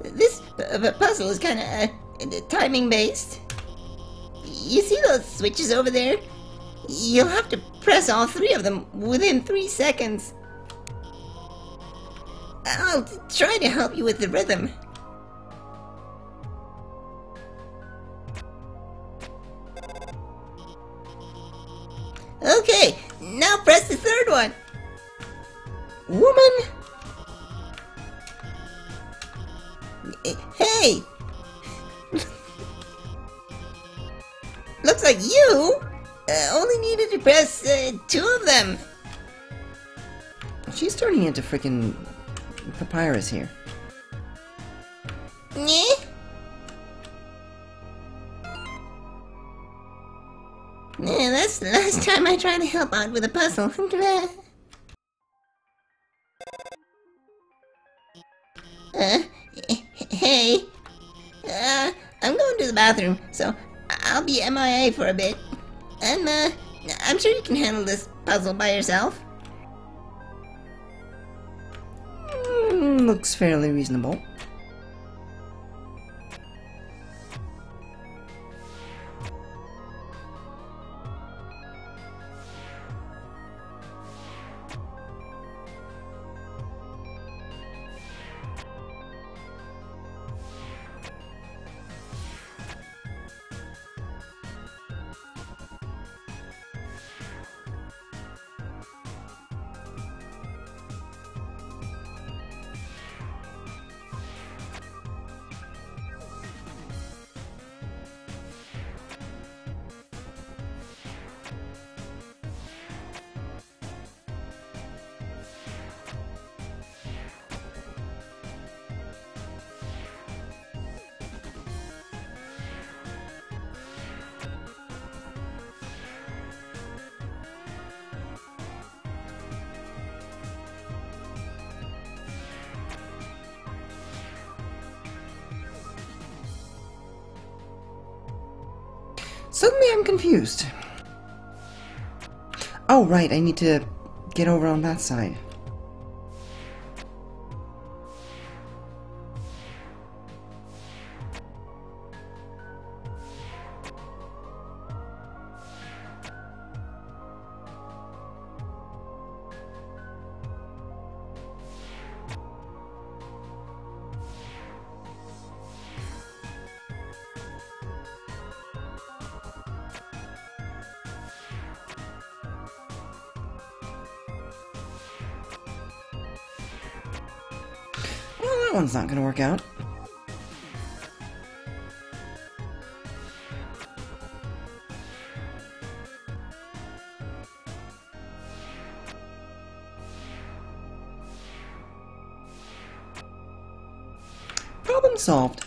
This uh, puzzle is kind of uh, timing based. You see those switches over there? You'll have to press all three of them within three seconds. I'll try to help you with the rhythm. Hey! Looks like you uh, only needed to press uh, two of them. She's turning into freaking papyrus here. Yeah? Yeah, that's the last time I tried to help out with a puzzle. uh, Uh, I'm going to the bathroom, so I'll be MIA for a bit. And, uh, I'm sure you can handle this puzzle by yourself. Mm, looks fairly reasonable. Suddenly I'm confused. Oh, right, I need to get over on that side. That one's not gonna work out. Problem solved.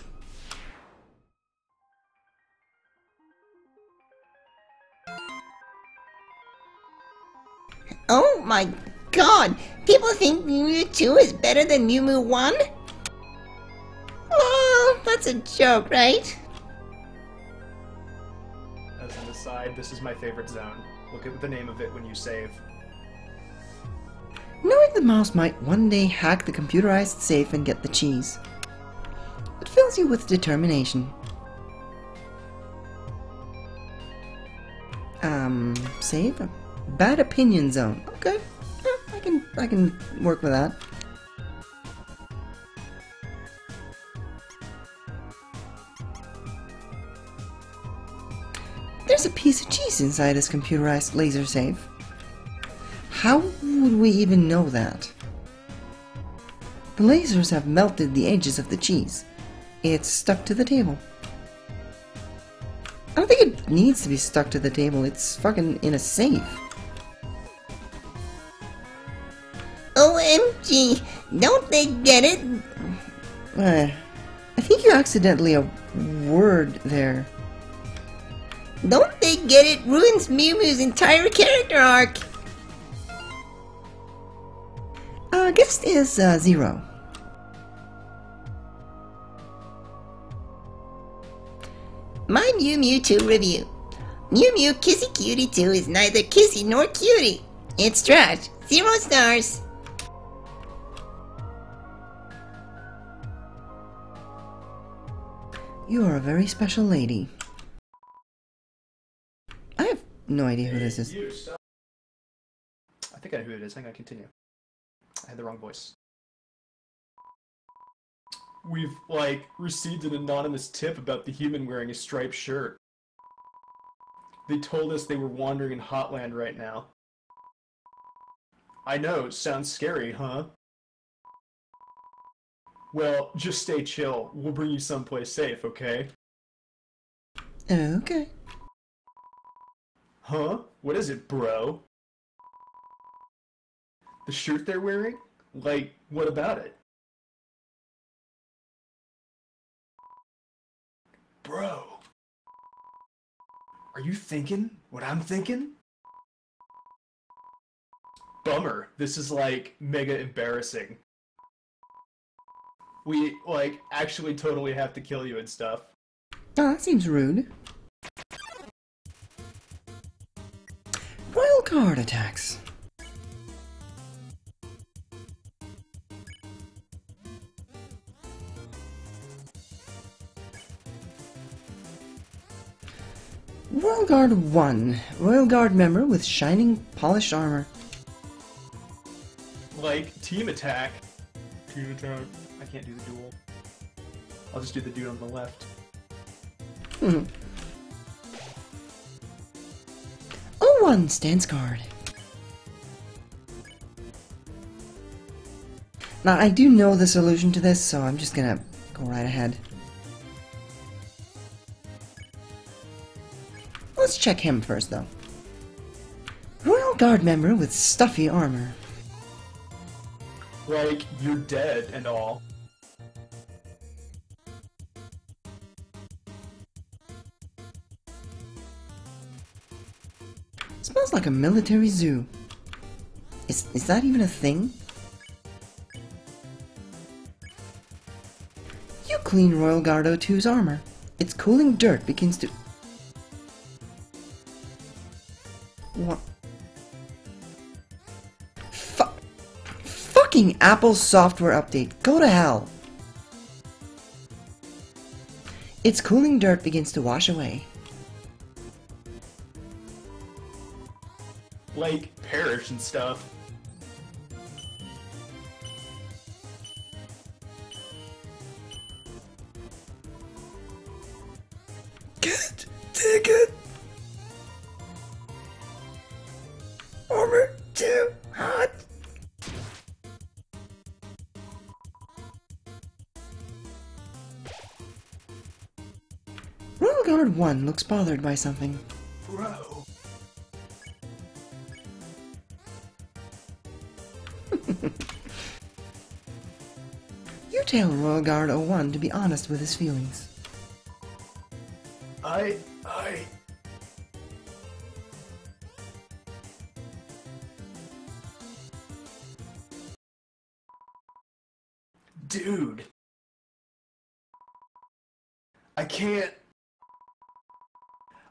Oh my god! People think Mew 2 is better than Mew Mew 1? That's a joke, right? As an aside, this is my favorite zone. Look at the name of it when you save. Knowing the mouse might one day hack the computerized safe and get the cheese. It fills you with determination. Um, save? Bad opinion zone. Okay. Yeah, I can I can work with that. Inside this computerized laser safe. How would we even know that? The lasers have melted the edges of the cheese. It's stuck to the table. I don't think it needs to be stuck to the table. It's fucking in a safe. OMG! Don't they get it? Uh, I think you accidentally a word there. Don't they get it? Ruins Mew Mew's entire character arc! Uh, guest is uh, zero. My Mew Mew 2 review. Mew Mew Kissy Cutie 2 is neither kissy nor cutie. It's trash. Zero stars. You are a very special lady. No idea who this is. I think I know who it is. Hang on, continue. I had the wrong voice. We've, like, received an anonymous tip about the human wearing a striped shirt. They told us they were wandering in Hotland right now. I know, sounds scary, huh? Well, just stay chill. We'll bring you someplace safe, okay? Okay. Huh? What is it, bro? The shirt they're wearing? Like, what about it? Bro. Are you thinking what I'm thinking? Bummer. This is like mega embarrassing. We, like, actually totally have to kill you and stuff. Oh, that seems rude. Royal Guard attacks. Royal Guard 1. Royal Guard member with shining polished armor. Like, team attack. Team attack. I can't do the duel. I'll just do the dude on the left. Hmm. One stance guard. Now, I do know the solution to this, so I'm just gonna go right ahead. Let's check him first, though. Royal Guard member with stuffy armor. Like, you're dead and all. Smells like a military zoo. Is, is that even a thing? You clean Royal Guard 02's armor. Its cooling dirt begins to... What? Fu fucking Apple software update. Go to hell. Its cooling dirt begins to wash away. Like, perish and stuff. Get ticket. Armor too hot. Royal Guard 1 looks bothered by something. Bro. Tell Royal Guard 01 to be honest with his feelings. I. I. Dude. I can't.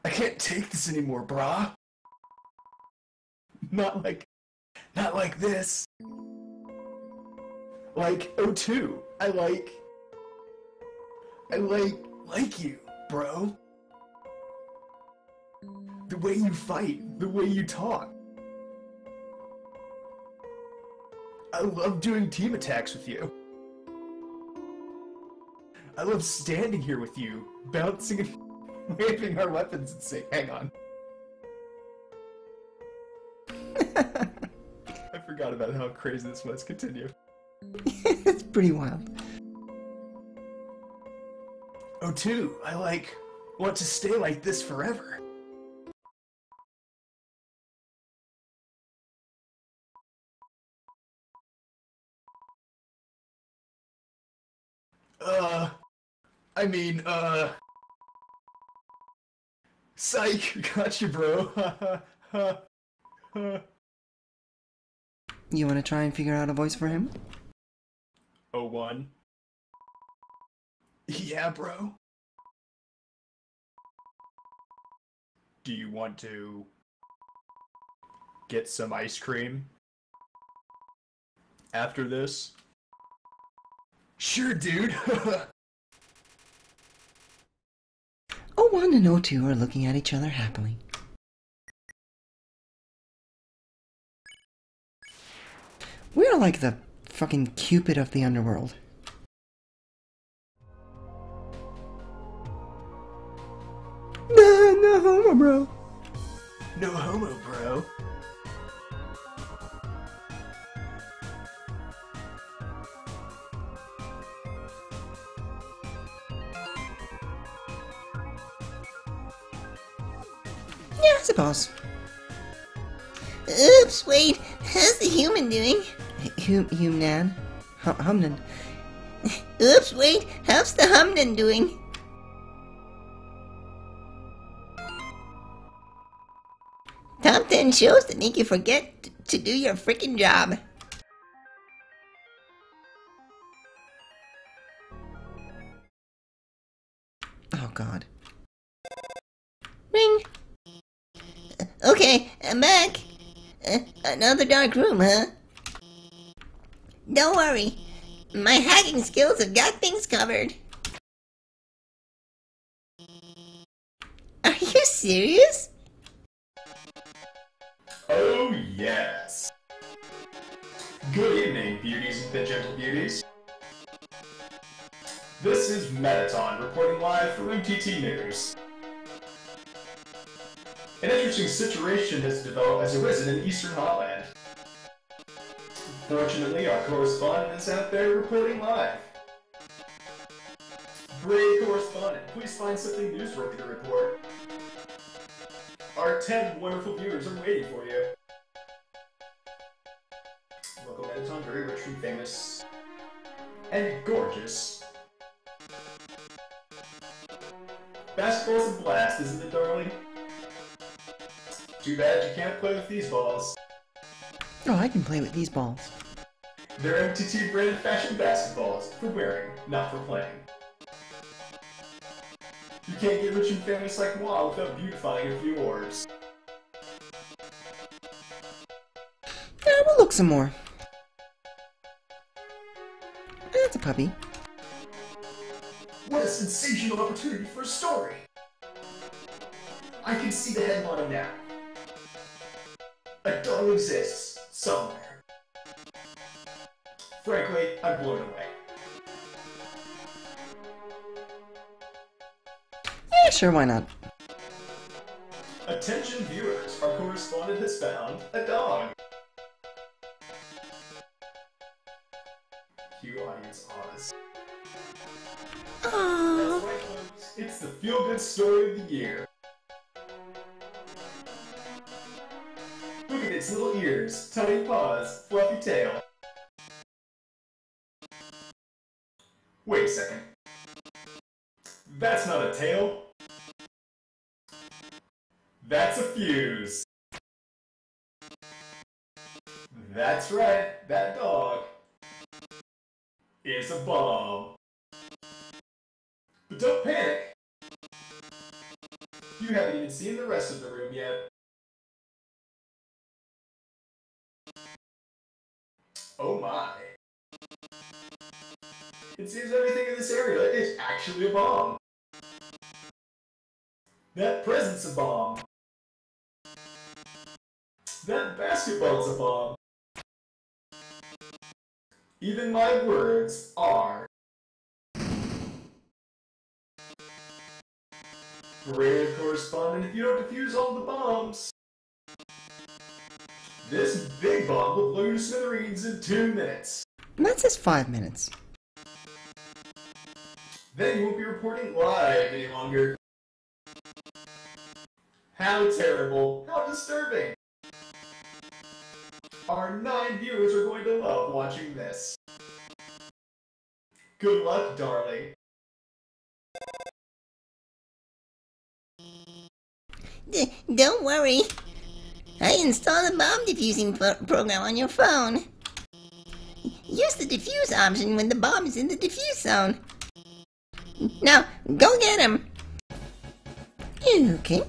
I can't take this anymore, brah. Not like. Not like this. Like O2. I like. I like. Like you, bro. The way you fight, the way you talk. I love doing team attacks with you. I love standing here with you, bouncing and waving our weapons and saying, hang on. I forgot about how crazy this was. Continue. pretty wild. Oh, two, I like want to stay like this forever. Uh, I mean, uh, psych, gotcha, bro. You want to try and figure out a voice for him? Oh one. Yeah, bro. Do you want to get some ice cream after this? Sure, dude. 01 and 02 are looking at each other happily. We're like the fucking Cupid of the underworld. No, no homo, bro. No homo, bro. Yeah, I suppose. Oops, wait, how's the human doing? Hum, humnan? Hum, humnan. Oops, wait, how's the Humnan doing? Top 10 shows that make you forget to do your freaking job. Oh god. Ring. Uh, Okay, I'm back. Uh, another dark room, huh? Don't worry. My hacking skills have got things covered. Are you serious? Oh, yes. Good evening, beauties and gentle beauties. This is Mettaton reporting live from MTT News. An interesting situation has developed as arisen in Eastern Hotland. Fortunately, our correspondent is out there reporting live. Brave correspondent, please find something newsworthy to report. Our 10 wonderful viewers are waiting for you. Local Mettaton, very rich and famous. And gorgeous. Basketball's a blast, isn't it, darling? Too bad you can't play with these balls. Oh, I can play with these balls. They're MTT branded fashion basketballs for wearing, not for playing. You can't get rich and famous like moi without beautifying a few orbs. Yeah, we'll look some more. That's a puppy. What a sensational opportunity for a story! I can see the headline now. A dog exists somewhere. Frankly, I'm blown away. Yeah, sure, why not? Attention viewers, our correspondent has found a dog. Cue audience Oz. Aww. right. It's the feel-good story of the year. Little ears, tiny paws, fluffy tail. Wait a second. That's not a tail. That's a fuse. That's right, that dog is a bomb. But don't panic. You haven't even seen the rest of the room yet. Oh my. It seems everything in this area is actually a bomb. That present's a bomb. That basketball's a bomb. Even my words are. Brave correspondent, if you don't defuse all the bombs, this big bomb will blow you to smithereens in two minutes. That says five minutes. Then you won't be reporting live any longer. How terrible. How disturbing. Our nine viewers are going to love watching this. Good luck, darling. D- don't worry. I installed a bomb defusing pro- program on your phone. Use the defuse option when the bomb is in the defuse zone. Now, go get him. Okay.